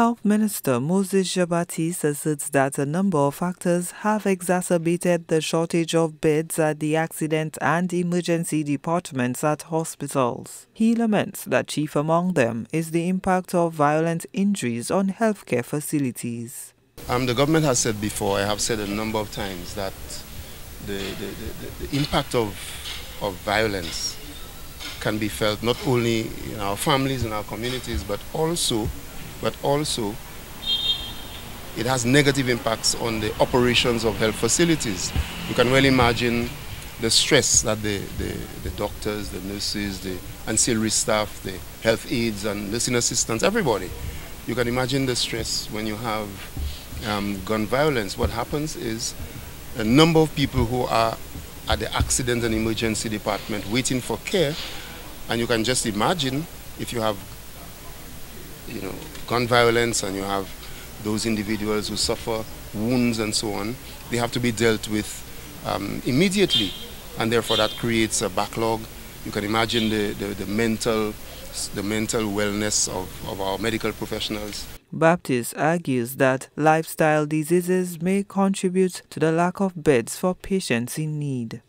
Health Minister Moses Jean-Baptiste asserts that a number of factors have exacerbated the shortage of beds at the accident and emergency departments at hospitals. He laments that chief among them is the impact of violent injuries on healthcare facilities. Um, the government has said before, I have said a number of times, that the, the, the, the impact of, of violence can be felt not only in our families in our communities, but also but also it has negative impacts on the operations of health facilities. You can well imagine the stress that the, the, the, doctors, the nurses, the ancillary staff, the health aides and nursing assistants, everybody. You can imagine the stress when you have um, gun violence. What happens is a number of people who are at the accident and emergency department waiting for care, and you can just imagine if you have you know, gun violence and you have those individuals who suffer wounds and so on, they have to be dealt with um, immediately. And therefore that creates a backlog. You can imagine the, the, the mental the mental wellness of, of our medical professionals. Baptiste argues that lifestyle diseases may contribute to the lack of beds for patients in need.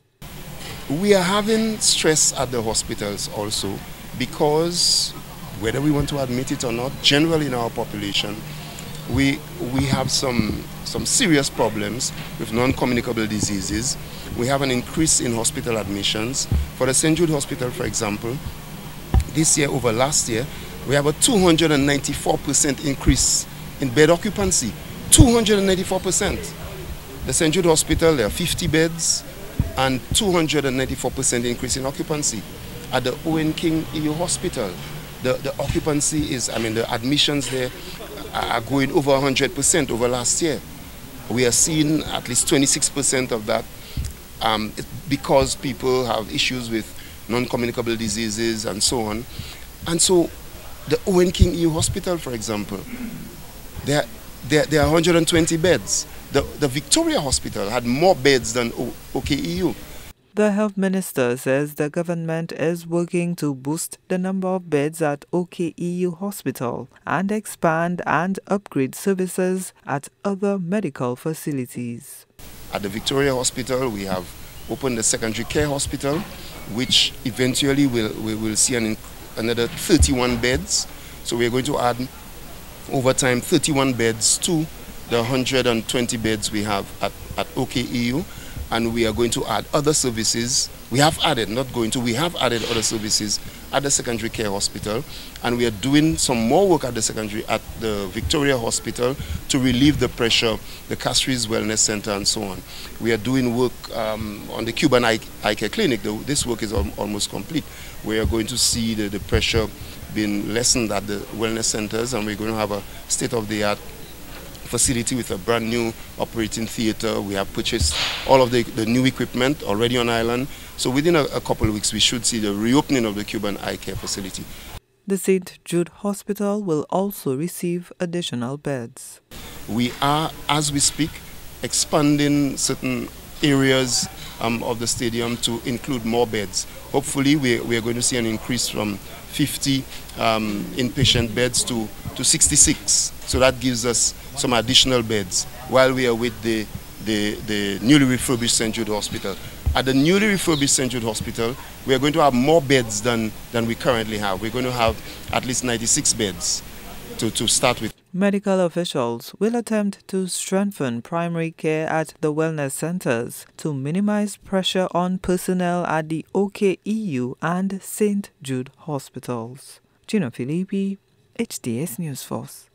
We are having stress at the hospitals also because whether we want to admit it or not, generally in our population, we, we have some, some serious problems with non-communicable diseases. We have an increase in hospital admissions. For the St. Jude Hospital, for example, this year over last year, we have a 294% increase in bed occupancy. 294%. The St. Jude Hospital, there are 50 beds and 294% increase in occupancy. At the Owen King EU Hospital, the, the occupancy is, I mean, the admissions there are going over 100% over last year. We are seeing at least 26% of that um, because people have issues with non-communicable diseases and so on. And so the Owen King EU Hospital, for example, there, there, there are 120 beds. The, the Victoria Hospital had more beds than o OKEU. The health minister says the government is working to boost the number of beds at OKEU Hospital and expand and upgrade services at other medical facilities. At the Victoria Hospital, we have opened the secondary care hospital, which eventually will, we will see an, another 31 beds. So we're going to add over time 31 beds to the 120 beds we have at, at OKEU and we are going to add other services. We have added, not going to, we have added other services at the secondary care hospital and we are doing some more work at the secondary, at the Victoria Hospital to relieve the pressure, the Castries Wellness Center and so on. We are doing work um, on the Cuban Eye, Eye Care Clinic. The, this work is al almost complete. We are going to see the, the pressure being lessened at the wellness centers and we're going to have a state-of-the-art facility with a brand new operating theater. We have purchased all of the, the new equipment already on island. So within a, a couple of weeks, we should see the reopening of the Cuban eye care facility. The St. Jude Hospital will also receive additional beds. We are, as we speak, expanding certain areas um, of the stadium to include more beds. Hopefully, we, we are going to see an increase from 50 um, inpatient beds to, to 66. So that gives us some additional beds while we are with the, the, the newly refurbished St. Jude Hospital. At the newly refurbished St. Jude Hospital, we are going to have more beds than, than we currently have. We're going to have at least 96 beds to, to start with. Medical officials will attempt to strengthen primary care at the wellness centers to minimize pressure on personnel at the OKEU and St. Jude hospitals. Gino Filippi, HTS News Force.